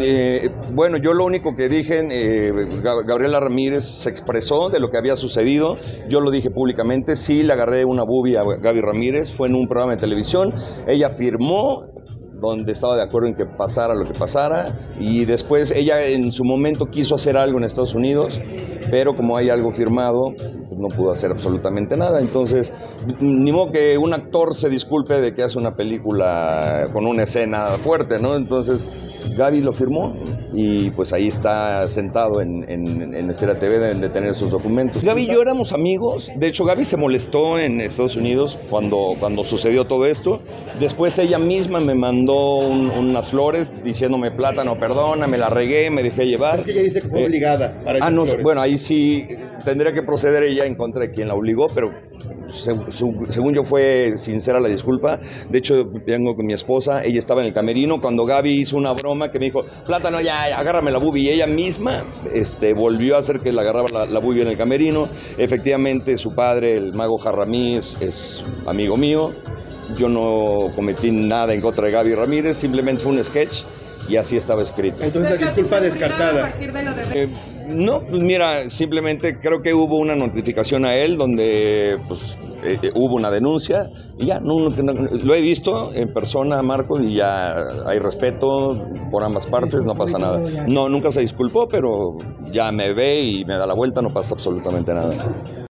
Eh, bueno, yo lo único que dije, eh, Gabriela Ramírez se expresó de lo que había sucedido. Yo lo dije públicamente. Sí, le agarré una bubi a Gaby Ramírez. Fue en un programa de televisión. Ella firmó donde estaba de acuerdo en que pasara lo que pasara y después ella en su momento quiso hacer algo en Estados Unidos, pero como hay algo firmado, pues no pudo hacer absolutamente nada. Entonces, ni modo que un actor se disculpe de que hace una película con una escena fuerte, ¿no? Entonces, Gaby lo firmó y pues ahí está sentado en, en, en Estera TV de, tener sus documentos. Gaby y yo éramos amigos, de hecho Gaby se molestó en Estados Unidos cuando, cuando sucedió todo esto. Después ella misma me mandó unas flores diciéndome plátano, perdona, me la regué, me dejé llevar. Es que ella dice que fue eh, obligada. Para ah, no, bueno, ahí sí tendría que proceder ella en contra de quien la obligó, pero según yo fue sincera la disculpa. De hecho, vengo con mi esposa, ella estaba en el camerino cuando Gaby hizo una broma que me dijo, plátano, ya, agárrame la bubi. Y ella misma este, volvió a hacer que la agarraba la, la bubi en el camerino. Efectivamente, su padre, el mago Jarramí, es, amigo mío. Yo no cometí nada en contra de Gaby Ramírez, simplemente fue un sketch y así estaba escrito. Entonces la disculpa descartada. Eh, no, pues mira, simplemente creo que hubo una notificación a él donde pues, eh, eh, hubo una denuncia y ya, no, lo he visto en persona, Marco, y ya hay respeto por ambas partes, no pasa nada. No, nunca se disculpó, pero ya me ve y me da la vuelta, no pasa absolutamente nada.